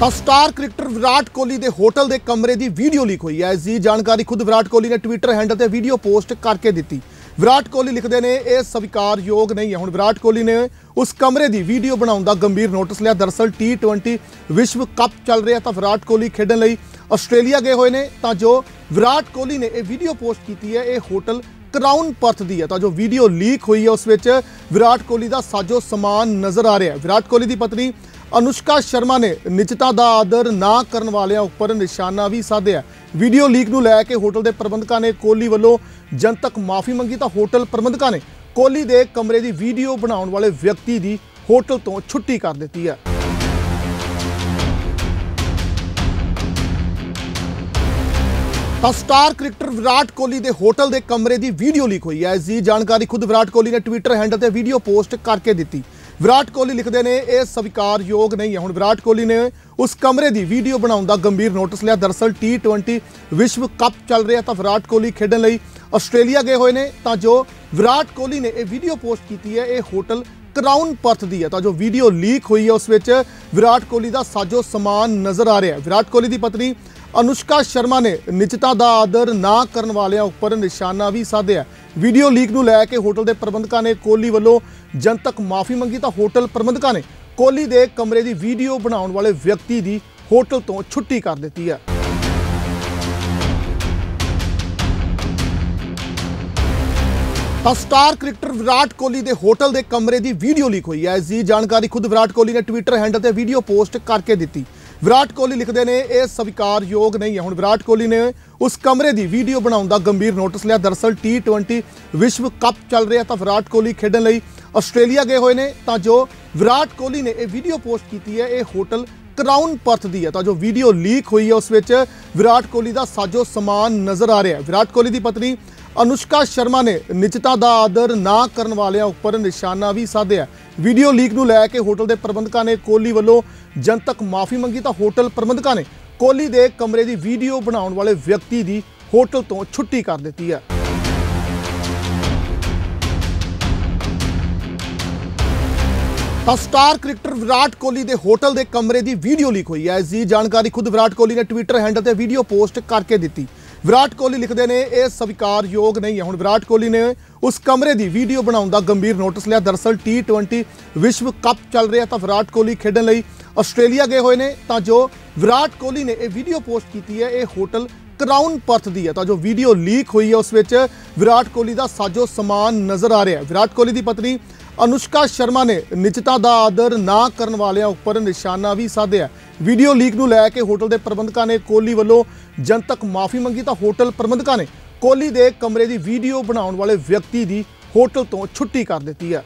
ਤਾਂ star cricketer Virat Kohli ਦੇ hotel ਦੇ ਕਮਰੇ ਦੀ ਵੀਡੀਓ ਲੀਕ ਹੋਈ ਹੈ। ਇਸ ਦੀ ਜਾਣਕਾਰੀ ਖੁਦ ਵਿਰਾਟ ਕੋਹਲੀ ਨੇ ਟਵਿੱਟਰ ਹੈਂਡਲ ਤੇ ਵੀਡੀਓ ਪੋਸਟ ਕਰਕੇ ਦਿੱਤੀ। ਵਿਰਾਟ ਕੋਹਲੀ ਲਿਖਦੇ ਨੇ, ਇਹ ਸਵੀਕਾਰਯੋਗ ਨਹੀਂ ਹੈ। ਹੁਣ ਵਿਰਾਟ ਕੋਹਲੀ ਨੇ ਉਸ ਕਮਰੇ ਦੀ ਵੀਡੀਓ ਬਣਾਉਣ ਦਾ ਗੰਭੀਰ ਨੋਟਿਸ ਲਿਆ। ਦਰਅਸਲ T20 ਵਿਸ਼ਵ ਕੱਪ ਚੱਲ ਰਿਹਾ ਤਾਂ ਵਿਰਾਟ ਕੋਹਲੀ ਖੇਡਣ ਲਈ ਆਸਟ੍ਰੇਲੀਆ ਗਏ ਹੋਏ ਨੇ। ਤਾਂ ਜੋ ਵਿਰਾਟ ਕੋਹਲੀ ਨੇ ਇਹ ਵੀਡੀਓ ਪੋਸਟ ਕੀਤੀ ਹੈ, ਇਹ ਹੋਟਲ ਕਰਾਊਨ ਪਰਥ ਦੀ ਹੈ। ਤਾਂ ਜੋ ਵੀਡੀਓ ਲੀਕ ਹੋਈ ਹੈ, ਉਸ ਵਿੱਚ ਵਿਰਾਟ ਕੋਹਲੀ ਦਾ ਸਾਜੋ ਸਮਾਨ ਨਜ਼ਰ ਆ ਰਿਹਾ ਹੈ। ਵਿਰਾਟ ਕੋਹਲੀ ਦੀ ਪਤਨੀ ਅਨੁਸ਼ਕਾ ਸ਼ਰਮਾ ਨੇ ਨਿਜਤਾ ਦਾ ਆਦਰ ਨਾ ਕਰਨ ਵਾਲਿਆਂ ਉੱਪਰ ਨਿਸ਼ਾਨਾ ਵੀ ਸਾਧਿਆ। ਵੀਡੀਓ ਲੀਕ ਨੂੰ ਲੈ ਕੇ ਹੋਟਲ ਦੇ ਪ੍ਰਬੰਧਕਾਂ ਨੇ ਕੋਹਲੀ ਵੱਲੋਂ ਜਨਤਕ ਮਾਫੀ ਮੰਗੀ ਤਾਂ ਹੋਟਲ ਪ੍ਰਬੰਧਕਾਂ ਨੇ ਕੋਹਲੀ ਦੇ ਕਮਰੇ ਦੀ ਵੀਡੀਓ ਬਣਾਉਣ ਵਾਲੇ ਵਿਅਕਤੀ ਦੀ ਹੋਟਲ ਤੋਂ ਛੁੱਟੀ ਕਰ ਦਿੱਤੀ ਹੈ। ਤਾਂ ਸਟਾਰ ਕ੍ਰਿਕਟਰ ਵਿਰਾਟ ਕੋਹਲੀ ਦੇ ਹੋਟਲ ਦੇ ਕਮਰੇ ਦੀ ਵੀਡੀਓ ਲੀਕ ਹੋਈ ਹੈ। ਇਸ ਦੀ ਜਾਣਕਾਰੀ ਖੁਦ ਵਿਰਾਟ ਕੋਹਲੀ ਨੇ ਟਵਿੱਟਰ ਹੈਂਡਲ ਤੇ ਵੀਡੀਓ ਪੋਸਟ ਕਰਕੇ ਦਿੱਤੀ। ਵਿਰਾਟ ਕੋਹਲੀ ਲਿਖਦੇ ਨੇ, ਇਹ ਸਵੀਕਾਰਯੋਗ ਨਹੀਂ ਹੈ। ਹੁਣ ਵਿਰਾਟ ਕੋਹਲੀ ਨੇ ਉਸ ਕਮਰੇ ਦੀ ਵੀਡੀਓ ਬਣਾਉਣ ਦਾ ਗੰਭੀਰ ਨੋਟਿਸ ਲਿਆ। ਦਰਅਸਲ T20 ਵਿਸ਼ਵ ਕੱਪ ਚੱਲ ਰਿਹਾ ਤਾਂ ਵਿਰਾਟ ਕੋਹਲੀ ਖੇਡਣ ਲਈ ਆਸਟ੍ਰੇਲੀਆ ਗਏ ਹੋਏ ਨੇ। ਤਾਂ ਜੋ ਵਿਰਾਟ ਕੋਹਲੀ ਨੇ ਇਹ ਵੀਡੀਓ ਪੋਸਟ ਕੀਤੀ ਹੈ, ਇਹ ਹੋਟਲ ਕਰਾਊਨ ਪਰਥ ਦੀ ਹੈ। ਤਾਂ ਜੋ ਵੀਡੀਓ ਲੀਕ ਹੋਈ ਹੈ, ਉਸ ਵਿੱਚ ਵਿਰਾਟ ਕੋਹਲੀ ਦਾ ਸਾਜੋ ਸਮਾਨ ਨਜ਼ਰ ਆ ਰਿਹਾ ਹੈ। ਵਿਰਾਟ ਕੋਹਲੀ ਦੀ ਪਤਨੀ ਅਨੁਸ਼ਕਾ ਸ਼ਰਮਾ ਨੇ ਨਿਜਤਾ ਦਾ ਆਦਰ ਨਾ ਕਰਨ ਵਾਲਿਆਂ ਉੱਪਰ ਨਿਸ਼ਾਨਾ ਵੀ ਸਾਧਿਆ। ਵੀਡੀਓ ਲੀਕ ਨੂੰ ਲੈ ਕੇ ਹੋਟਲ ਦੇ ਪ੍ਰਬੰਧਕਾਂ ਨੇ ਕੋਹਲੀ ਵੱਲੋਂ ਜਨਤਕ ਮਾਫੀ ਮੰਗੀ ਤਾਂ ਹੋਟਲ ਪ੍ਰਬੰਧਕਾਂ ਨੇ ਕੋਹਲੀ ਦੇ ਕਮਰੇ ਦੀ ਵੀਡੀਓ ਬਣਾਉਣ ਵਾਲੇ ਵਿਅਕਤੀ ਦੀ ਹੋਟਲ ਤੋਂ ਛੁੱਟੀ ਕਰ ਦਿੱਤੀ ਹੈ। ਤਾਂ ਸਟਾਰ ਕ੍ਰਿਕਟਰ ਵਿਰਾਟ ਕੋਹਲੀ ਦੇ ਹੋਟਲ ਦੇ ਕਮਰੇ ਦੀ ਵੀਡੀਓ ਲੀਕ ਹੋਈ ਹੈ। ਇਸ ਦੀ ਜਾਣਕਾਰੀ ਖੁਦ ਵਿਰਾਟ ਕੋਹਲੀ ਨੇ ਟਵਿੱਟਰ ਹੈਂਡਲ ਤੇ ਵੀਡੀਓ ਪੋਸਟ ਕਰਕੇ ਦਿੱਤੀ। ਵਿਰਾਟ ਕੋਹਲੀ ਲਿਖਦੇ ਨੇ, ਇਹ ਸਵੀਕਾਰਯੋਗ ਨਹੀਂ ਹੈ। ਹੁਣ ਵਿਰਾਟ ਕੋਹਲੀ ਨੇ ਉਸ ਕਮਰੇ ਦੀ ਵੀਡੀਓ ਬਣਾਉਣ ਦਾ ਗੰਭੀਰ ਨੋਟਿਸ ਲਿਆ। ਦਰਅਸਲ T20 ਵਿਸ਼ਵ ਕੱਪ ਚੱਲ ਰਿਹਾ, ਤਾਂ ਵਿਰਾਟ ਕੋਹਲੀ ਖੇਡਣ ਲਈ ਆਸਟ੍ਰੇਲੀਆ ਗਏ ਹੋਏ ਨੇ। ਤਾਂ ਜੋ ਵਿਰਾਟ ਕੋਹਲੀ ਨੇ ਇਹ ਵੀਡੀਓ ਪੋਸਟ ਕੀਤੀ ਹੈ, ਇਹ ਹੋਟਲ ਕਰਾਊਨ ਪਰਥ ਦੀ ਹੈ। ਤਾਂ ਜੋ ਵੀਡੀਓ ਲੀਕ ਹੋਈ ਹੈ, ਉਸ ਵਿੱਚ ਵਿਰਾਟ ਕੋਹਲੀ ਦਾ ਸਾਜੋ ਸਮਾਨ ਨਜ਼ਰ ਆ ਰਿਹਾ ਹੈ। ਵਿਰਾਟ ਕੋਹਲੀ ਦੀ ਪਤਨੀ ਅਨੁਸ਼ਕਾ ਸ਼ਰਮਾ ਨੇ ਨਿਜਤਾ ਦਾ ਆਦਰ ਨਾ ਕਰਨ ਵਾਲਿਆਂ ਉੱਪਰ ਨਿਸ਼ਾਨਾ ਵੀ ਸਾਧਿਆ। ਵੀਡੀਓ ਲੀਕ ਨੂੰ ਲੈ ਕੇ ਹੋਟਲ ਦੇ ਪ੍ਰਬੰਧਕਾਂ ਨੇ ਕੋਹਲੀ ਵੱਲੋਂ ਜਨਤਕ ਮਾਫੀ ਮੰਗੀ ਤਾਂ ਹੋਟਲ ਪ੍ਰਬੰਧਕਾਂ ਨੇ ਕੋਹਲੀ ਦੇ ਕਮਰੇ ਦੀ ਵੀਡੀਓ ਬਣਾਉਣ ਵਾਲੇ ਵਿਅਕਤੀ ਦੀ ਹੋਟਲ ਤੋਂ ਛੁੱਟੀ ਕਰ ਦਿੱਤੀ ਹੈ। ਤਾਂ ਸਟਾਰ ਕ੍ਰਿਕਟਰ ਵਿਰਾਟ ਕੋਹਲੀ ਦੇ ਹੋਟਲ ਦੇ ਕਮਰੇ ਦੀ ਵੀਡੀਓ ਲੀਕ ਹੋਈ ਹੈ। ਇਸ ਦੀ ਜਾਣਕਾਰੀ ਖੁਦ ਵਿਰਾਟ ਕੋਹਲੀ ਨੇ ਟਵਿੱਟਰ ਹੈਂਡਲ ਤੇ ਵੀਡੀਓ ਪੋਸਟ ਕਰਕੇ ਦਿੱਤੀ। ਵਿਰਾਟ ਕੋਹਲੀ ਲਿਖਦੇ ਨੇ, ਇਹ ਸਵੀਕਾਰਯੋਗ ਨਹੀਂ ਹੈ। ਹੁਣ ਵਿਰਾਟ ਕੋਹਲੀ ਨੇ ਉਸ ਕਮਰੇ ਦੀ ਵੀਡੀਓ ਬਣਾਉਣ ਦਾ ਗੰਭੀਰ ਨੋਟਿਸ ਲਿਆ। ਦਰਅਸਲ T20 ਵਿਸ਼ਵ ਕੱਪ ਚੱਲ ਰਿਹਾ ਤਾਂ ਵਿਰਾਟ ਕੋਹਲੀ ਖੇਡਣ ਲਈ ਆਸਟ੍ਰੇਲੀਆ ਗਏ ਹੋਏ ਨੇ। ਤਾਂ ਜੋ ਵਿਰਾਟ ਕੋਹਲੀ ਨੇ ਇਹ ਵੀਡੀਓ ਪੋਸਟ ਕੀਤੀ ਹੈ, ਇਹ ਹੋਟਲ ਕਰਾਊਨ ਪਰਥ ਦੀ ਹੈ। ਤਾਂ ਜੋ ਵੀਡੀਓ ਲੀਕ ਹੋਈ ਹੈ, ਉਸ ਵਿੱਚ ਵਿਰਾਟ ਕੋਹਲੀ ਦਾ ਸਾਜੋ ਸਮਾਨ ਨਜ਼ਰ ਆ ਰਿਹਾ ਹੈ। ਵਿਰਾਟ ਕੋਹਲੀ ਦੀ ਪਤਨੀ ਅਨੁਸ਼ਕਾ ਸ਼ਰਮਾ ਨੇ ਨਿਜਤਾ ਦਾ ਆਦਰ ਨਾ ਕਰਨ ਵਾਲਿਆਂ ਉੱਪਰ ਨਿਸ਼ਾਨਾ ਵੀ ਸਾਧਿਆ ਵੀਡੀਓ ਲੀਕ ਨੂੰ ਲੈ ਕੇ ਹੋਟਲ ਦੇ ਪ੍ਰਬੰਧਕਾਂ ਨੇ ਕੋਹਲੀ ਵੱਲੋਂ ਜਨਤਕ ਮਾਫੀ ਮੰਗੀ ਤਾਂ ਹੋਟਲ ਪ੍ਰਬੰਧਕਾਂ ਨੇ ਕੋਹਲੀ ਦੇ ਕਮਰੇ ਦੀ ਵੀਡੀਓ ਬਣਾਉਣ ਵਾਲੇ ਵਿਅਕਤੀ ਦੀ ਹੋਟਲ ਤੋਂ ਛੁੱਟੀ ਕਰ ਦਿੱਤੀ ਹੈ।